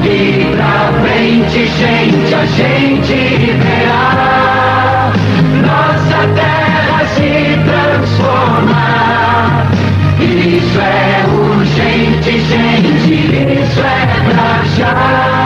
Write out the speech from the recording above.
Vida pra frente, gente, a gente verá nossa terra se transformar. Isso é urgente, gente, isso é pra já.